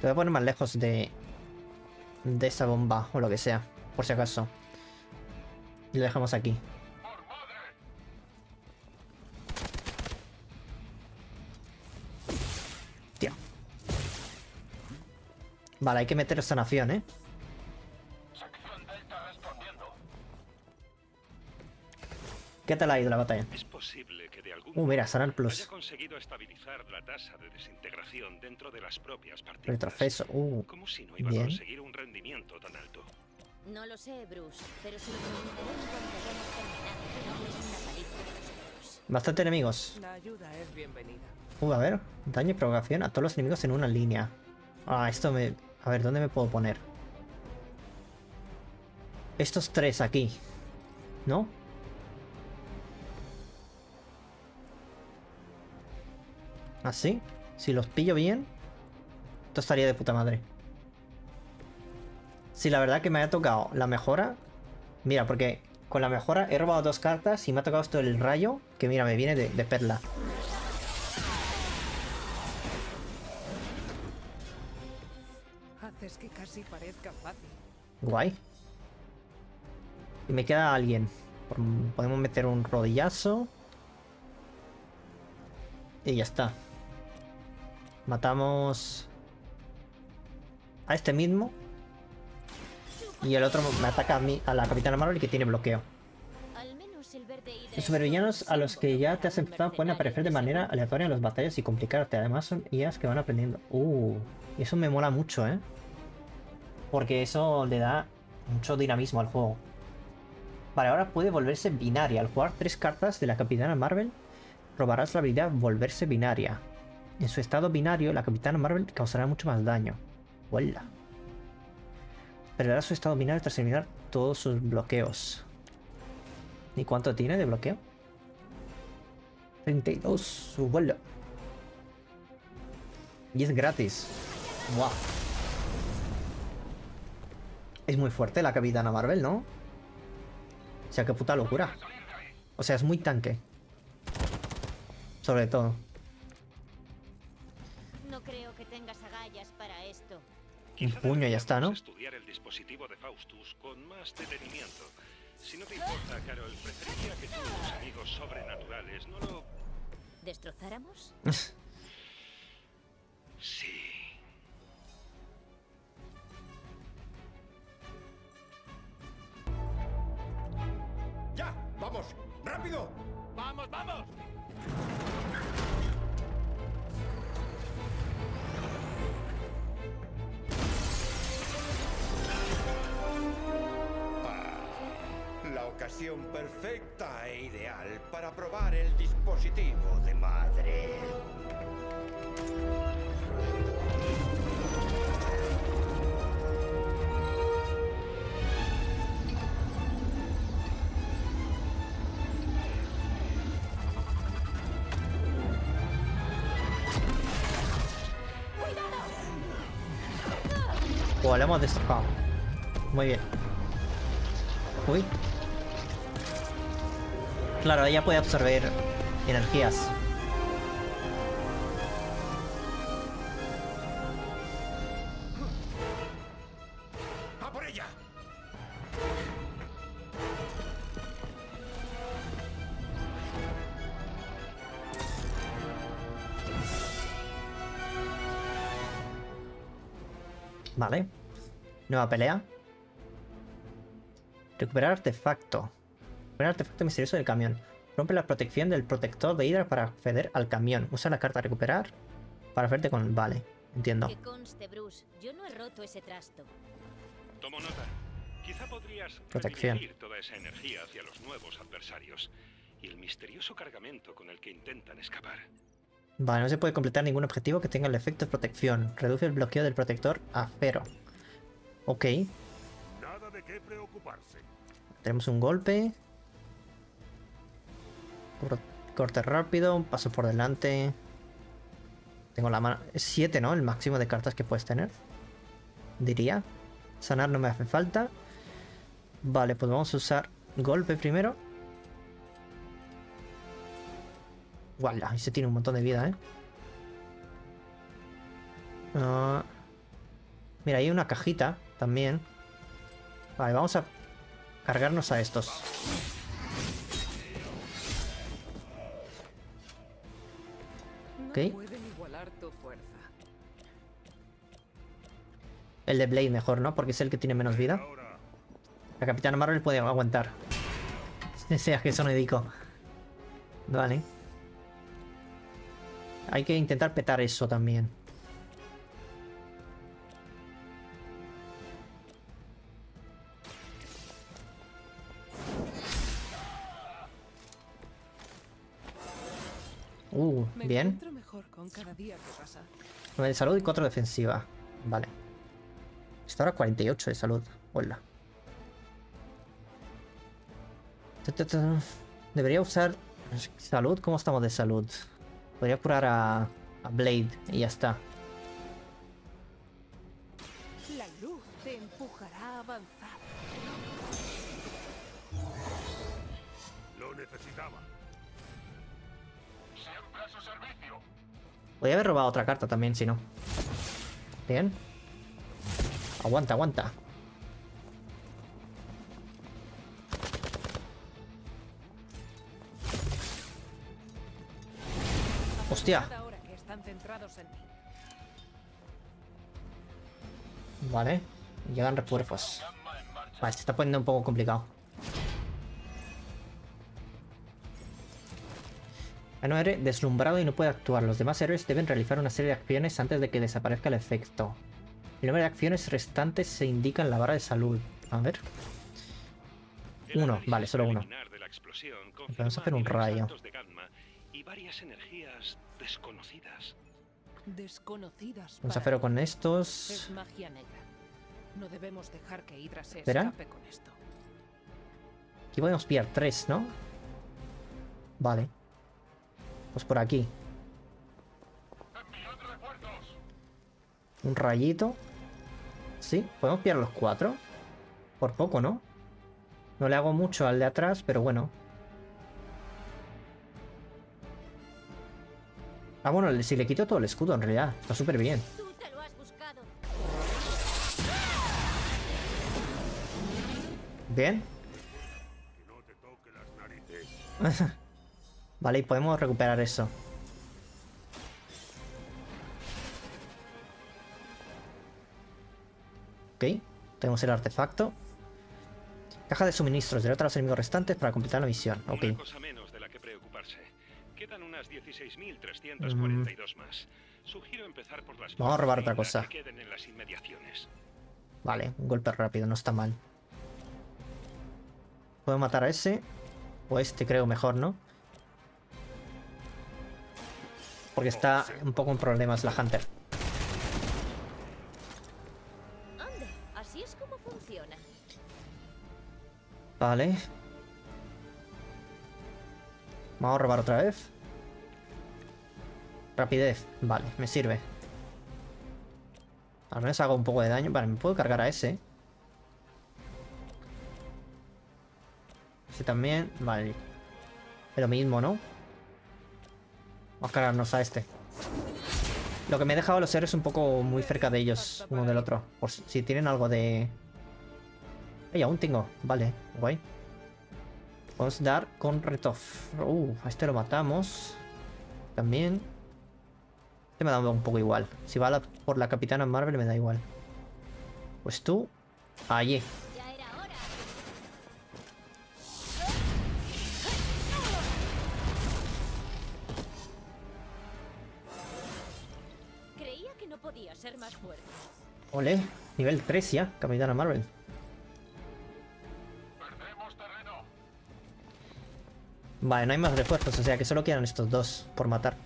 Te voy a poner más lejos de... De esa bomba o lo que sea, por si acaso. Y lo dejamos aquí. Tío. Vale, hay que meter sanación, ¿eh? ¿Qué tal ha ido la batalla? Es posible Uh, mira, Sanar Plus. haya conseguido estabilizar la tasa de desintegración dentro de las propias partículas. Retroceso. Uh, si no iba a bien. conseguir un rendimiento tan alto. No lo sé, Bruce, pero se lo terminado. Bastante enemigos. La ayuda es bienvenida. Uh, a ver. Daño y provocación a todos los enemigos en una línea. Ah, esto me... A ver, ¿dónde me puedo poner? Estos tres aquí. ¿No? ¿Así? Si los pillo bien... Esto estaría de puta madre. Si la verdad que me ha tocado la mejora... Mira, porque con la mejora he robado dos cartas y me ha tocado esto el rayo, que mira, me viene de, de perla. Haces que casi parezca fácil. Guay. Y me queda alguien. Podemos meter un rodillazo. Y ya está. Matamos a este mismo. Y el otro me ataca a mí, a la Capitana Marvel que tiene bloqueo. Los supervillanos a los que ya te has enfrentado pueden aparecer de manera aleatoria en las batallas y complicarte. Además son IAs que van aprendiendo. Uh, eso me mola mucho, ¿eh? Porque eso le da mucho dinamismo al juego. Vale, ahora puede volverse binaria. Al jugar tres cartas de la Capitana Marvel, robarás la habilidad volverse binaria. En su estado binario, la Capitana Marvel causará mucho más daño. ¡Huela! Perderá su estado binario tras eliminar todos sus bloqueos. ¿Y cuánto tiene de bloqueo? 32. ¡Huela! Y es gratis. ¡Buah! Es muy fuerte la Capitana Marvel, ¿no? O sea, qué puta locura. O sea, es muy tanque. Sobre todo. Un puño y ya está, ¿no? Estudiar el dispositivo de Faustus con más detenimiento. Si no te importa, Carol, preferiría que tus amigos sobrenaturales no lo... ¿Destrozáramos? Sí. ¡Ya! ¡Vamos! ¡Rápido! ¡Vamos, vamos! perfecta e ideal para probar el dispositivo de madre. Oh, lo hemos destrozado. Muy bien. Uy, Claro, ella puede absorber energías. ¡A por ella! Vale. Nueva pelea. Recuperar artefacto. Recuperar artefacto misterioso del camión. Rompe la protección del protector de Hydra para acceder al camión. Usa la carta recuperar para hacerte con... Vale, entiendo. Que conste, Bruce, yo no he roto ese trasto. Tomo nota. Quizá podrías Protección. redirigir toda esa energía hacia los nuevos adversarios y el misterioso cargamento con el que intentan escapar. Vale, no se puede completar ningún objetivo que tenga el efecto de protección. Reduce el bloqueo del protector a cero. Ok. Nada de qué preocuparse. Tenemos un golpe. Cor- Corte rápido, un paso por delante. Tengo la mano. Es 7, ¿no? El máximo de cartas que puedes tener. Diría. Sanar no me hace falta. Vale, pues vamos a usar golpe primero. Guala, ese tiene un montón de vida, ¿eh? Ah, mira, hay una cajita también. Vale, vamos a cargarnos a estos. Ok. El de Blade mejor, ¿no? Porque es el que tiene menos vida. La Capitana Marvel puede aguantar. Sea que eso no dedico. Vale. Hay que intentar petar eso también. Uh, bien. Con cada día que pasa. 9 de salud y 4 defensiva. Vale. Está ahora 48 de salud. Hola. Debería usar salud. ¿Cómo estamos de salud? Podría curar a, a Blade y ya está. La luz te empujará a avanzar. Lo necesitaba. Podría haber robado otra carta también, si no. Bien. Aguanta, aguanta. Hostia. Vale. Llegan refuerzos. Vale, se está poniendo un poco complicado. No eres deslumbrado y no puede actuar. Los demás héroes deben realizar una serie de acciones antes de que desaparezca el efecto. El número de acciones restantes se indica en la barra de salud. A ver. Uno, vale, solo uno. Vamos a hacer un rayo. y varias energías desconocidas. Desconocidas. Vamos a hacerlo con estos. Es magia negra. No debemos dejar que Hydra se Espera. escape con esto. Aquí podemos pillar tres, ¿no? Vale. Pues por aquí. Un rayito. Sí, podemos pillar los cuatro. Por poco, ¿no? No le hago mucho al de atrás, pero bueno. Ah, bueno, si le quito todo el escudo, en realidad. Está súper bien. Bien. vale, y podemos recuperar eso. Ok, tenemos el artefacto. Caja de suministros, derrota a los enemigos restantes para completar la misión. Ok. Una cosa menos de la que preocuparse. Quedan unas 16.342 más. Sugiero empezar por las. Vamos a robar otra cosa. que queden en las inmediaciones. Vale, un golpe rápido, no está mal. Puedo matar a ese. O este creo mejor, ¿no? Porque está un poco en problemas la Hunter. Anda, así es como funciona. Vale. Vamos a robar otra vez. Rapidez. Vale, me sirve. Al menos hago un poco de daño. Vale, me puedo cargar a ese. Ese también. Vale. Es lo mismo, ¿no? Vamos a cargarnos a este. Lo que me he dejado los héroes un poco muy cerca de ellos, uno del otro. Por si tienen algo de... ¡Ey, aún tengo! Vale, guay. Vamos a dar con Retoff. Uh, a este lo matamos. También. Este me da un poco igual. Si va por la Capitana Marvel me da igual. Pues tú... Allí. Ole, nivel 3 ya, Capitana Marvel. Vale, no hay más refuerzos, o sea que solo quedan estos dos por matar.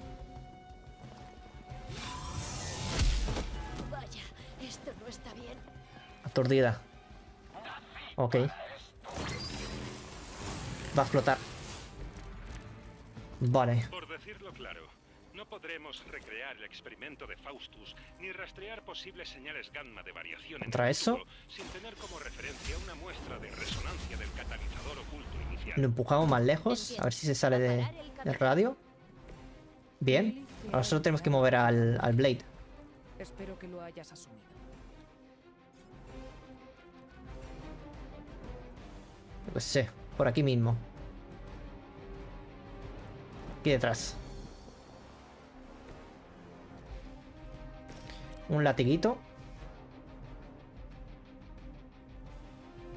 Vaya, esto no está bien. Aturdida. Ok. Va a flotar. Vale. Por decirlo claro, no podremos recrear el experimento de Faustus ni rastrear posibles señales gamma de variación ¿Contra eso? sin tener como referencia una muestra de resonancia del catalizador oculto inicial. Lo empujamos más lejos, a ver si se sale de, del radio. Bien. Ahora solo tenemos que mover al, al Blade. Espero que lo hayas asumido. Pues sé, por aquí mismo. Aquí detrás. Un latiguito.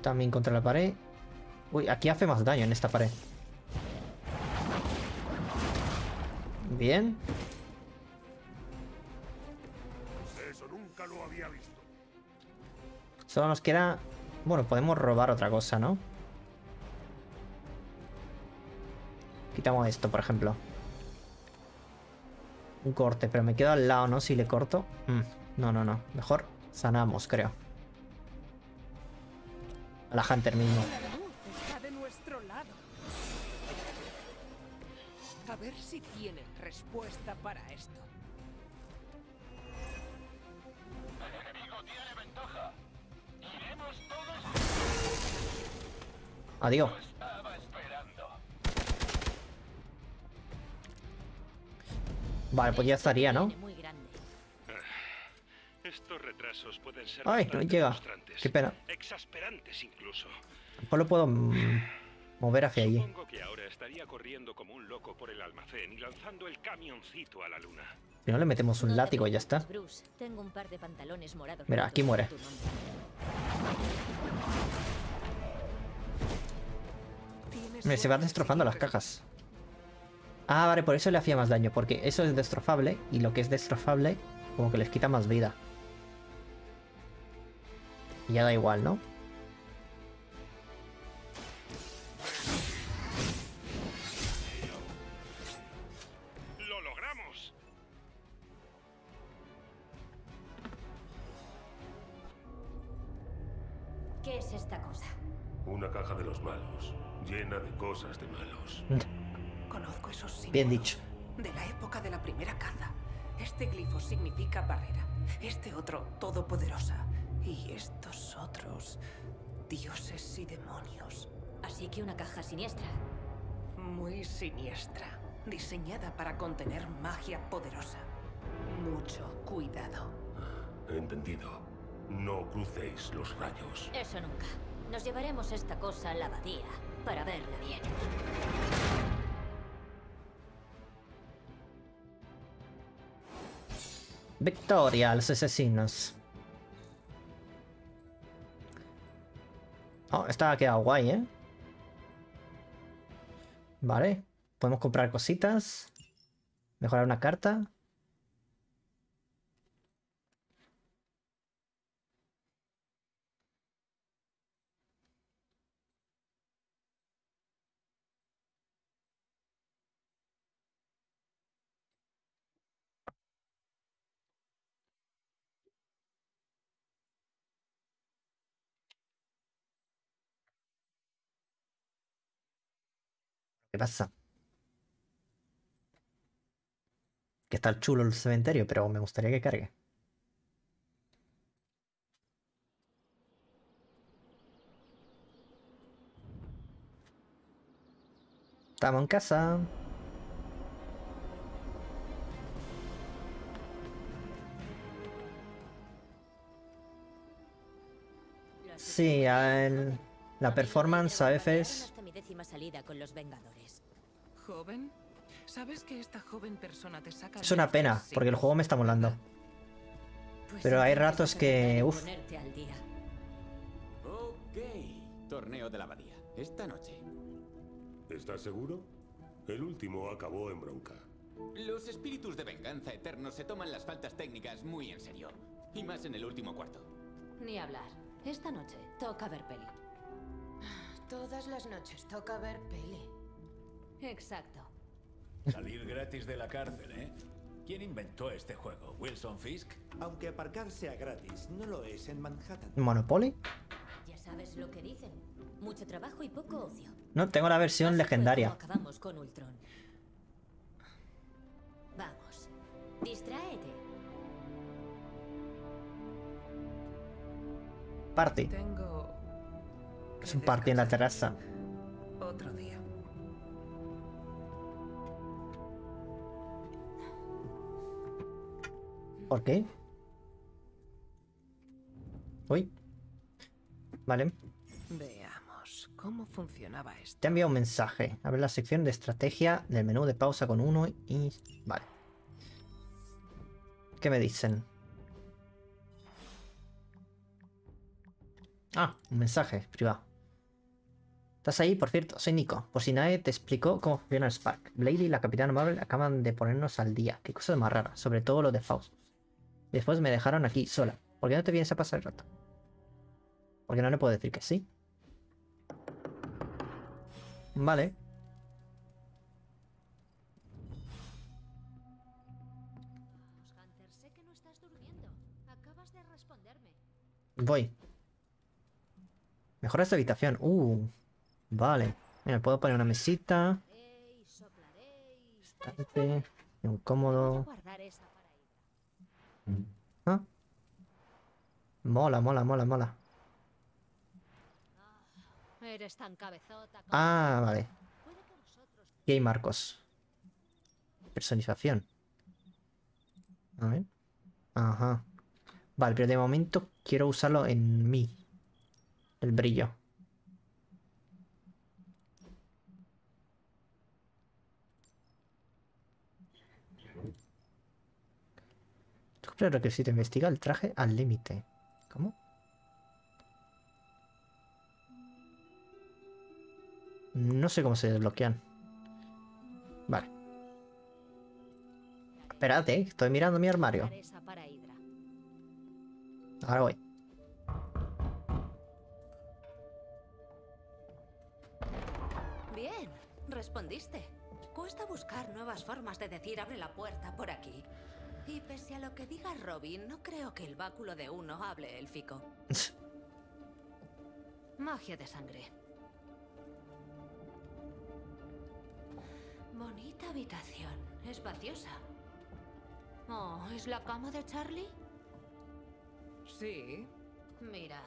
También contra la pared. Uy, aquí hace más daño en esta pared. Bien. Eso nunca lo había visto. Solo nos queda... Bueno, podemos robar otra cosa, ¿no? Quitamos esto, por ejemplo. Un corte, pero me quedo al lado, ¿no? Si le corto. Mm, no, no, no. Mejor sanamos, creo. A la Hunter mismo. La luz está de nuestro lado. A ver si tienen respuesta para esto. El enemigo tiene ventaja. Iremos todos. Adiós. Estaba esperando. Vale, pues ya estaría, ¿no? Pueden ser Ay, no llega. Qué pena. Exasperantes incluso. Pues lo puedo mm, mover hacia allí. Supongo que ahora estaría corriendo como un loco por el almacén y lanzando el camioncito a la luna. Si no le metemos un látigo y ya está. Bruce, tengo un par de pantalones morados. Mira, aquí muere. Me se van destrozando las cajas. Ah, vale, por eso le hacía más daño. Porque eso es destrozable. Y lo que es destrozable, como que les quita más vida. Y ya da igual, ¿no? ¡Lo logramos! ¿Qué es esta cosa? Una caja de los malos, llena de cosas de malos. Conozco esos símbolos. Bien dicho. De la época de la primera caza. Este glifo significa barrera. Este otro, todopoderosa. Y estos otros, dioses y demonios. Así que una caja siniestra. Muy siniestra. Diseñada para contener magia poderosa. Mucho cuidado. Entendido. No crucéis los rayos. Eso nunca. Nos llevaremos esta cosa a la abadía para verla bien. Victoria a los asesinos. Oh, esta ha quedado guay, ¿eh? Vale. Podemos comprar cositas. Mejorar una carta. ¿Qué pasa? Que está chulo el cementerio, pero me gustaría que cargue. Estamos en casa. Sí, el, la performance a veces mi décima salida con los Vengadores. ¿Joven? ¿Sabes que esta joven persona te saca Es una pena, porque el juego me está molando. Pues Pero hay ratos que... Uf, ponerte al día. Ok. Torneo de la abadía. Esta noche. ¿Estás seguro? El último acabó en bronca. Los espíritus de venganza eternos se toman las faltas técnicas muy en serio. Y más en el último cuarto. Ni hablar. Esta noche toca ver peli. Todas las noches toca ver peli. Exacto. Salir gratis de la cárcel, ¿eh? ¿Quién inventó este juego? ¿Wilson Fisk? Aunque aparcar sea gratis, no lo es en Manhattan. Monopoly. Ya sabes lo que dicen. Mucho trabajo y poco ocio. No, tengo la versión Así legendaria. como acabamos con Ultron. Vamos. Distráete. Party. Tengo Es un party en la terraza. otro día. ¿Por qué? Uy. Vale. Veamos cómo funcionaba esto. Te ha enviado un mensaje. Abre la sección de estrategia del menú de pausa con uno y... Vale. ¿Qué me dicen? Ah, un mensaje privado. ¿Estás ahí? Por cierto, soy Nico. Por si nadie te explicó cómo funciona el Spark. Blade y la Capitana Marvel acaban de ponernos al día. Qué cosa más rara. Sobre todo lo de Faust. Después me dejaron aquí sola. ¿Por qué no te vienes a pasar el rato? Porque no le puedo decir que sí. Vale. Voy. Mejora esta habitación. Uh. Vale. Mira, puedo poner una mesita. Estante. Un cómodo. Ah. Mola, mola, mola, mola. Ah, vale. Puede que nosotros Y hay marcos. Personización. A ver. Ajá. Vale, pero de momento quiero usarlo en mí. El brillo. Cumple el requisito. Investiga el traje al límite. ¿Cómo? No sé cómo se desbloquean. Vale. Espérate, estoy mirando mi armario. Ahora voy. Bien, respondiste. Cuesta buscar nuevas formas de decir abre la puerta por aquí. Y pese a lo que diga Robin, no creo que el báculo de uno hable élfico. Magia de sangre. Bonita habitación, espaciosa. Oh, ¿es la cama de Charlie? Sí. Mira,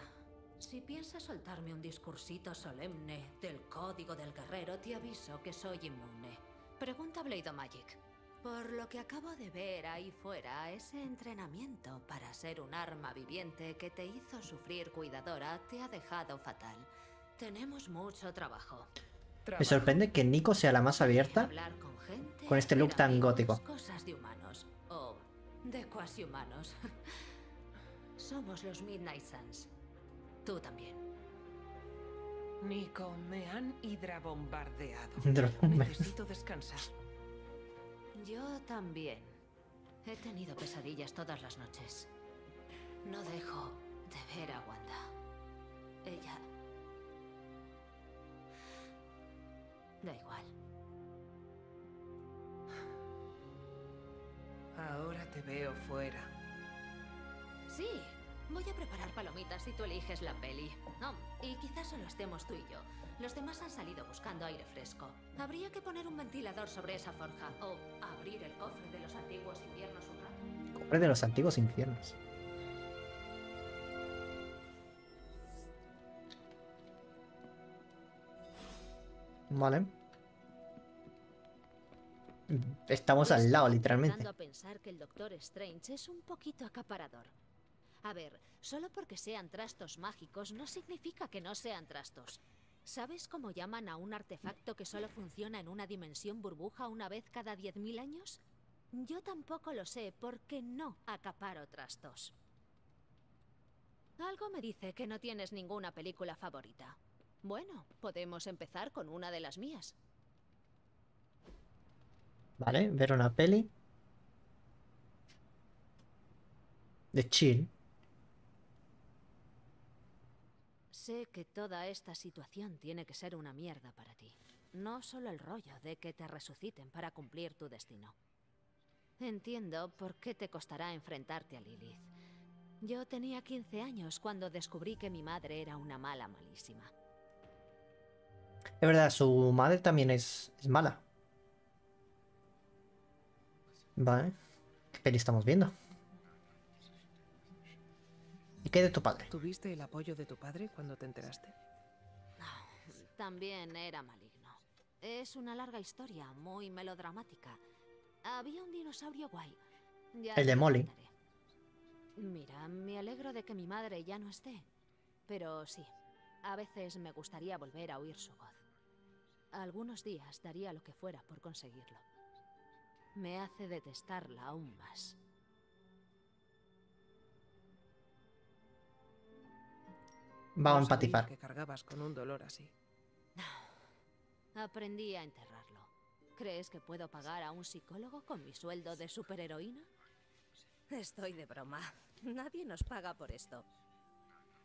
si piensas soltarme un discursito solemne del código del guerrero, te aviso que soy inmune. Pregunta a Blade Magic. Por lo que acabo de ver ahí fuera, ese entrenamiento para ser un arma viviente que te hizo sufrir cuidadora te ha dejado fatal. Tenemos mucho trabajo. Me sorprende que Nico sea la más abierta con gente, con este look tan gótico. Cosas de humanos. O de cuasi humanos. Somos los Midnight Suns. Tú también. Nico, me han. Hidrabombardeado. Necesito descansar. Yo también. He tenido pesadillas todas las noches. No dejo de ver a Wanda. Ella... Da igual. Ahora te veo fuera. Sí, voy a preparar palomitas y tú eliges la peli. No, y quizás solo estemos tú y yo. Los demás han salido buscando aire fresco. Habría que poner un ventilador sobre esa forja o abrir el cofre de los antiguos inviernos un rato. Cofre de los antiguos infiernos. Vale. Estamos al lado, literalmente. a pensar que el Doctor Strange es un poquito acaparador. A ver, solo porque sean trastos mágicos no significa que no sean trastos. ¿Sabes cómo llaman a un artefacto que solo funciona en una dimensión burbuja una vez cada 10.000 años? Yo tampoco lo sé porque no acaparo trastos. Algo me dice que no tienes ninguna película favorita. Bueno, podemos empezar con una de las mías. Vale, ver una peli. De chill. Sé que toda esta situación tiene que ser una mierda para ti. No solo el rollo de que te resuciten para cumplir tu destino. Entiendo por qué te costará enfrentarte a Lilith. Yo tenía 15 años cuando descubrí que mi madre era una mala malísima. Es verdad, su madre también es, es mala. Vale. ¿Qué estamos viendo? ¿Y qué de tu padre? ¿Tuviste el apoyo de tu padre cuando te enteraste? También era maligno. Es una larga historia, muy melodramática. Había un dinosaurio guay. Ya El de Molly. contaré. Mira, me alegro de que mi madre ya no esté. Pero sí, a veces me gustaría volver a oír su voz. Algunos días daría lo que fuera por conseguirlo. Me hace detestarla aún más. Vamos a empatizar. que cargabas con un dolor así. Aprendí a enterrarlo. ¿Crees que puedo pagar a un psicólogo con mi sueldo de superheroína? Estoy de broma. Nadie nos paga por esto.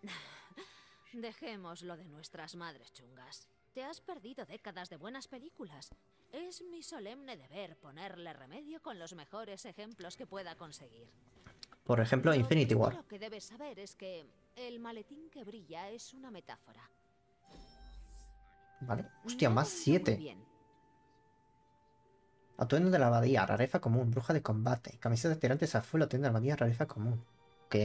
Dejemos lo de nuestras madres chungas. Te has perdido décadas de buenas películas. Es mi solemne deber ponerle remedio con los mejores ejemplos que pueda conseguir. Por ejemplo, Infinity War. Lo que debes saber es que el maletín que brilla es una metáfora. Vale. Hostia, más Muy 7. bien. Atuendo de la abadía, rareza común, bruja de combate. Camiseta de tirantes a full, atuendo de la abadía, rareza común. Ok.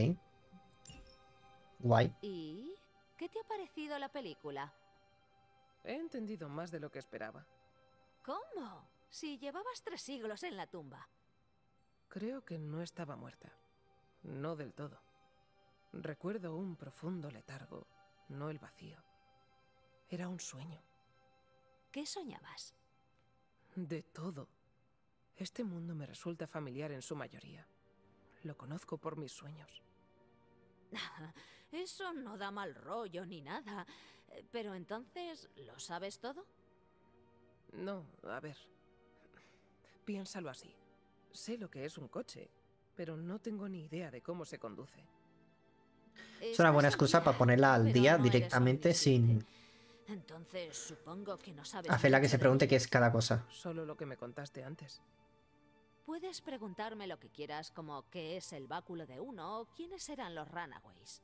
Guay. ¿Y qué te ha parecido la película? He entendido más de lo que esperaba. ¿Cómo? Si llevabas tres siglos en la tumba. Creo que no estaba muerta. No del todo. Recuerdo un profundo letargo, no el vacío. Era un sueño. ¿Qué soñabas? De todo. Este mundo me resulta familiar en su mayoría. Lo conozco por mis sueños. Eso no da mal rollo ni nada. Pero entonces, ¿lo sabes todo? No, a ver. Piénsalo así. Sé lo que es un coche, pero no tengo ni idea de cómo se conduce. Es una buena excusa para ponerla al día directamente sin Entonces, supongo que no sabes. hacerla que se pregunte qué es cada cosa. Solo lo que me contaste antes. Puedes preguntarme lo que quieras, como qué es el báculo de uno o quiénes eran los Runaways.